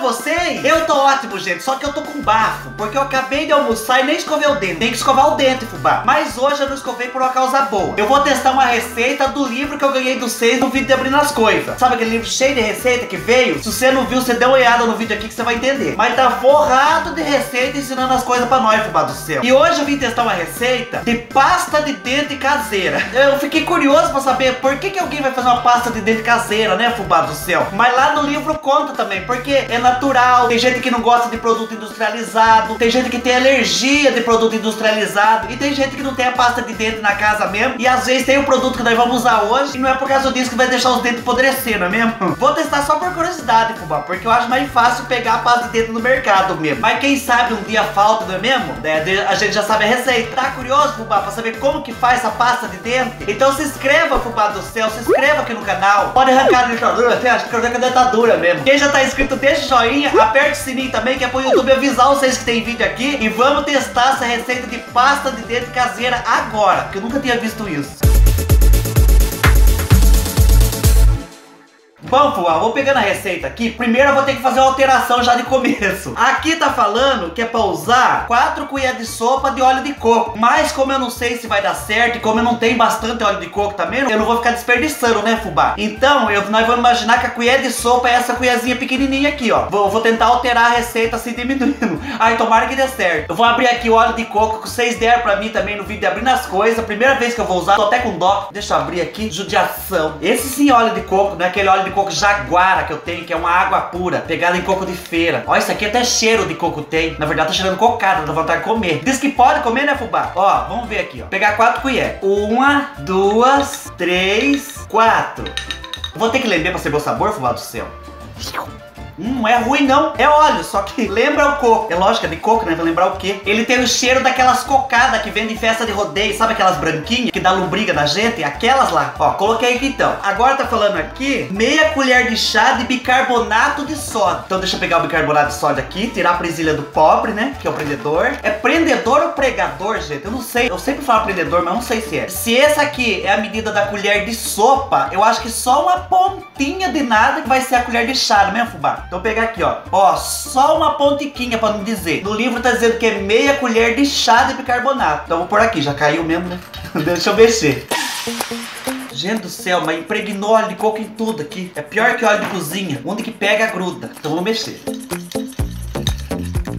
vocês? Eu tô ótimo, gente, só que eu tô com bafo, porque eu acabei de almoçar e nem escovei o dente. Tem que escovar o dente, fubá. Mas hoje eu não escovei por uma causa boa. Eu vou testar uma receita do livro que eu ganhei do seis no vídeo de abrindo as coisas. Sabe aquele livro cheio de receita que veio? Se você não viu, você dê uma olhada no vídeo aqui que você vai entender. Mas tá forrado de receita ensinando as coisas pra nós, fubá do céu. E hoje eu vim testar uma receita de pasta de dente caseira. Eu fiquei curioso pra saber por que, que alguém vai fazer uma pasta de dente caseira, né, fubá do céu? Mas lá no livro conta também, porque é natural. Tem gente que não gosta de produto industrializado, tem gente que tem alergia de produto industrializado e tem gente que não tem a pasta de dente na casa mesmo. E às vezes tem o produto que nós vamos usar hoje e não é por causa disso que vai deixar os dentes apodrecer, não é mesmo? Vou testar só por curiosidade, fubá, porque eu acho mais fácil pegar a pasta de dente no mercado mesmo. Mas quem sabe um dia falta, não é mesmo? É, a gente já sabe a receita. Tá curioso, fubá, pra saber como que faz a pasta de dente? Então se inscreva, fubá do céu, se inscreva aqui no canal. Pode arrancar a dentadura, você acha que a dentadura mesmo. Quem já tá inscrito, deixa o joinha, aperte o sininho também, que é pro YouTube avisar vocês que tem vídeo aqui. E vamos testar essa receita de pasta de dente caseira agora, porque eu nunca tinha visto isso. Bom, Fuá, vou pegando a receita aqui. Primeiro eu vou ter que fazer uma alteração já de começo. Aqui tá falando que é pra usar 4 colheres de sopa de óleo de coco. Mas como eu não sei se vai dar certo e como eu não tenho bastante óleo de coco também, eu não vou ficar desperdiçando, né, fubá? Então, eu, nós vamos imaginar que a colher de sopa é essa colherzinha pequenininha aqui, ó. Vou, vou tentar alterar a receita assim, diminuindo. Ai, tomara que dê certo. Eu vou abrir aqui o óleo de coco que vocês deram pra mim também no vídeo de abrindo as coisas. Primeira vez que eu vou usar, tô até com dó. Deixa eu abrir aqui. Judiação. Esse sim é óleo de coco, não é aquele óleo de coco jaguara que eu tenho, que é uma água pura, pegada em coco de feira. Ó, isso aqui até cheiro de coco tem. Na verdade, tá cheirando cocada, dá vontade de comer. Diz que pode comer, né, fubá? Ó, vamos ver aqui, ó. Pegar quatro colheres. Uma, duas, três, quatro. Vou ter que lembrar pra saber o sabor, fubá do céu. Hum, é ruim não, é óleo, só que lembra o coco. É lógico, é de coco, né? Vai lembrar o quê? Ele tem o cheiro daquelas cocadas que vende em festa de rodeio, sabe aquelas branquinhas que dá lombriga na gente? Aquelas lá. Ó, coloquei aqui então. Agora tá falando aqui, meia colher de chá de bicarbonato de sódio. Então deixa eu pegar o bicarbonato de sódio aqui, tirar a presilha do pobre, né? Que é o prendedor. É prendedor ou pregador, gente? Eu não sei. Eu sempre falo prendedor, mas não sei se é. Se essa aqui é a medida da colher de sopa, eu acho que só uma pontinha de nada que vai ser a colher de chá, não é, fubá? Então pegar aqui, ó. Ó, só uma pontiquinha pra não dizer. No livro tá dizendo que é meia colher de chá de bicarbonato. Então vou por aqui, já caiu mesmo, né? Deixa eu mexer. Gente do céu, mas impregnou óleo de coco em tudo aqui. É pior que óleo de cozinha. Onde que pega, gruda. Então vou mexer.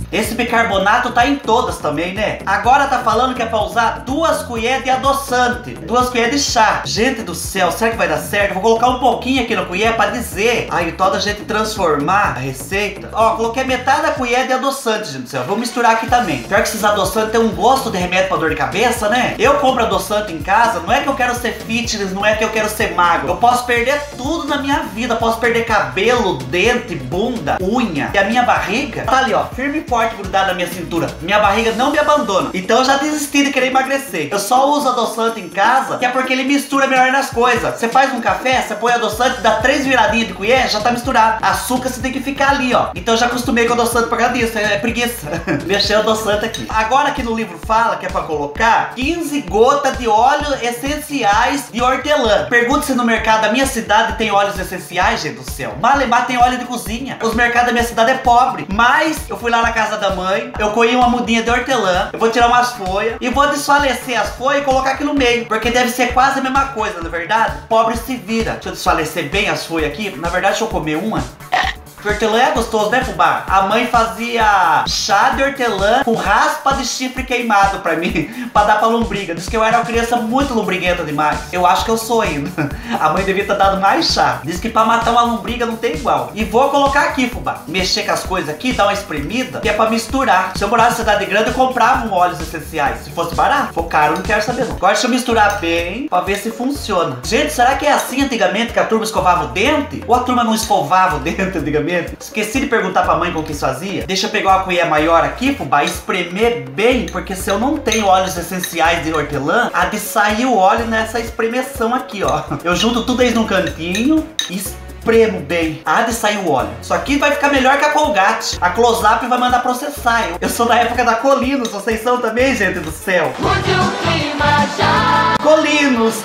Esse bicarbonato tá em todas também, né? Agora tá falando que é pra usar duas colheres de adoçante. Duas colheres de chá. Gente do céu, será que vai dar certo? Vou colocar um pouquinho aqui na colher pra dizer. Aí toda a gente transformar a receita. Ó, coloquei metade da colher de adoçante, gente do céu. Vou misturar aqui também. Pior que esses adoçantes têm um gosto de remédio pra dor de cabeça, né? Eu compro adoçante em casa, não é que eu quero ser fitness, não é que eu quero ser magro. Eu posso perder tudo na minha vida. Posso perder cabelo, dente, bunda, unha. E a minha barriga tá ali, ó, firme e forte grudada na minha cintura. Minha barriga não me abandona. Então eu já desisti de querer emagrecer. Eu só uso adoçante em casa, que é porque ele mistura melhor nas coisas. Você faz um café, você põe adoçante, dá três viradinhas de colher, já tá misturado. Açúcar você tem que ficar ali, ó. Então eu já acostumei com adoçante por causa disso. É, preguiça. Mexer adoçante aqui. Agora aqui no livro fala que é pra colocar 15 gotas de óleo essenciais de hortelã. Pergunta se no mercado da minha cidade tem óleos essenciais, gente do céu. Malemar tem óleo de cozinha. Os mercados da minha cidade é pobre. Mas eu fui lá na casa da mãe, eu colhi uma mudinha de hortelã, eu vou tirar umas folhas e vou desfalecer as folhas e colocar aqui no meio, porque deve ser quase a mesma coisa, na é verdade? Pobre se vira. Deixa eu desfalecer bem as folhas aqui. Na verdade, deixa eu comer uma. Hortelã é gostoso, né, fubá? A mãe fazia chá de hortelã com raspa de chifre queimado pra mim, pra dar pra lombriga. Diz que eu era uma criança muito lombriguenta demais. Eu acho que eu sou ainda. A mãe devia ter dado mais chá. Diz que pra matar uma lombriga não tem igual. E vou colocar aqui, fubá. Mexer com as coisas aqui, dar uma espremida, que é pra misturar. Se eu morasse na cidade grande, eu comprava um óleos essenciais. Se fosse barato. For caro, não quero saber não. Agora deixa eu misturar bem, pra ver se funciona. Gente, será que é assim antigamente que a turma escovava o dente? Ou a turma não escovava o dente antigamente? Esqueci de perguntar pra mãe com que fazia. Deixa eu pegar uma colher maior aqui, fubá, espremer bem, porque se eu não tenho óleos essenciais de hortelã, há de sair o óleo nessa espremeção aqui, ó. Eu junto tudo aí num cantinho e espremo bem. Há de sair o óleo. Isso aqui vai ficar melhor que a Colgate. A Close-Up vai mandar processar. Eu, eu sou da época da Colinos, vocês são também, gente do céu. Colinos.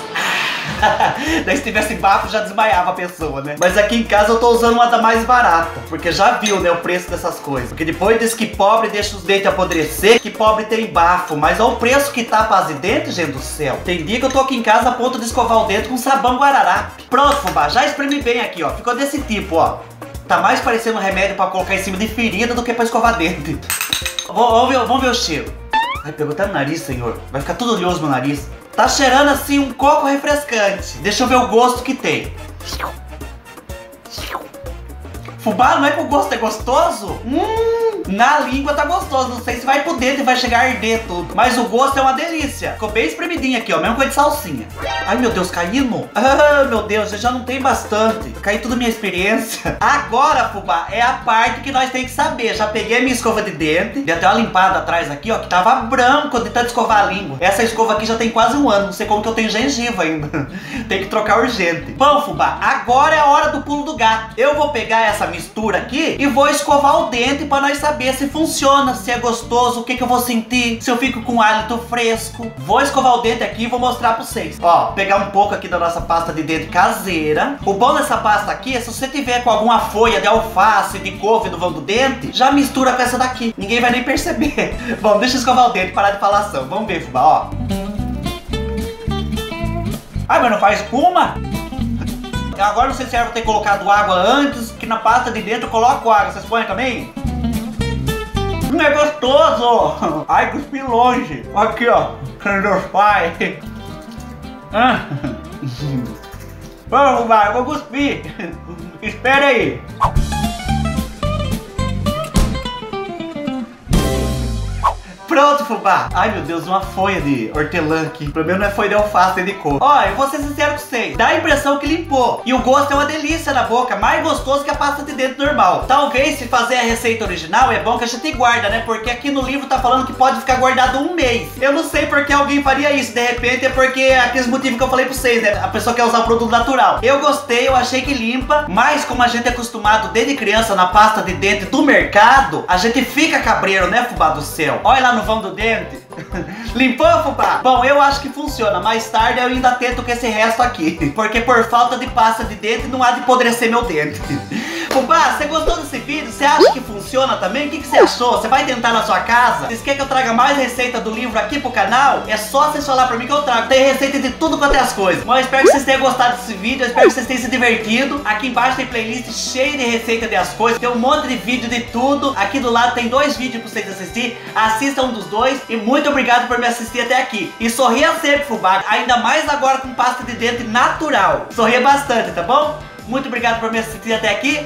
Daí se tivesse bafo já desmaiava a pessoa, né? Mas aqui em casa eu tô usando uma da mais barata. Porque já viu, né, o preço dessas coisas. Porque depois diz que pobre deixa os dentes apodrecer, que pobre tem bafo. Mas olha o preço que tá para as dentes, gente do céu. Tem dia que eu tô aqui em casa a ponto de escovar o dente com sabão guarará. Pronto, fubá, já espremi bem aqui, ó. Ficou desse tipo, ó. Tá mais parecendo um remédio pra colocar em cima de ferida do que pra escovar dente. Vamos ver, vamos ver o cheiro. Ai, pegou até no nariz, senhor. Vai ficar tudo oleoso meu nariz. Tá cheirando assim um coco refrescante. Deixa eu ver o gosto que tem. Fubá, não é que o gosto é gostoso? Hum! Na língua tá gostoso, não sei se vai pro dentro e vai chegar a arder tudo. Mas o gosto é uma delícia. Ficou bem espremidinho aqui, ó, mesmo coisa de salsinha. Ai, meu Deus, caindo? Ah, meu Deus, já não tem bastante. Caiu tudo minha experiência. Agora, fubá, é a parte que nós tem que saber. Já peguei a minha escova de dente, dei até uma limpada atrás aqui, ó, que tava branco de tanto escovar a língua. Essa escova aqui já tem quase um ano, não sei como que eu tenho gengiva ainda. tem que trocar urgente. Bom, fubá, agora é a hora do pulo do gato. Eu vou pegar essa mistura aqui e vou escovar o dente para nós saber saber se funciona, se é gostoso, o que, que eu vou sentir, se eu fico com hálito fresco. Vou escovar o dente aqui e vou mostrar pra vocês. Ó, pegar um pouco aqui da nossa pasta de dente caseira. O bom dessa pasta aqui é se você tiver com alguma folha de alface, de couve do vão do dente, já mistura com essa daqui. Ninguém vai nem perceber. Bom, deixa eu escovar o dente, parar de falação. Vamos ver, fubá, ó. Ai, mas não faz espuma? Agora não sei se era pra ter colocado água antes, que na pasta de dentro eu coloco água. Vocês põem também? Não é gostoso! Ai, cuspi longe! Aqui, ó! Meus pais! Ah. Vamos, vai, vou cuspir! Espera aí! Pronto, fubá. Ai, meu Deus, uma folha de hortelã aqui. O problema não é folha de alface, é de cor. Ó, eu vou ser sincero com vocês. Dá a impressão que limpou. E o gosto é uma delícia na boca. Mais gostoso que a pasta de dentro normal. Talvez, se fazer a receita original, é bom que a gente guarda, né? Porque aqui no livro tá falando que pode ficar guardado um mês. Eu não sei porque alguém faria isso. De repente é porque aqueles motivos que eu falei pra vocês, né? A pessoa quer usar o produto natural. Eu gostei, eu achei que limpa. Mas como a gente é acostumado desde criança na pasta de dente do mercado, a gente fica cabreiro, né, fubá do céu? Olha lá no escovão do dente. Limpou, fubá? Bom, eu acho que funciona. Mais tarde eu ainda tento com esse resto aqui. Porque por falta de pasta de dente não há de apodrecer meu dente. Fubá, você gostou desse vídeo? Você acha que funciona também? O que, você achou? Você vai tentar na sua casa? Vocês querem que eu traga mais receita do livro aqui pro canal? É só vocês falar pra mim que eu trago. Tem receita de tudo quanto é as coisas. Mas eu espero que vocês tenham gostado desse vídeo. Eu espero que vocês tenham se divertido. Aqui embaixo tem playlist cheia de receita de as coisas. Tem um monte de vídeo de tudo. Aqui do lado tem dois vídeos pra vocês assistir. Assistam um dos dois. E muito obrigado por me assistir até aqui. E sorria sempre, fubá. Ainda mais agora com pasta de dente natural. Sorria bastante, tá bom? Muito obrigado por me assistir até aqui.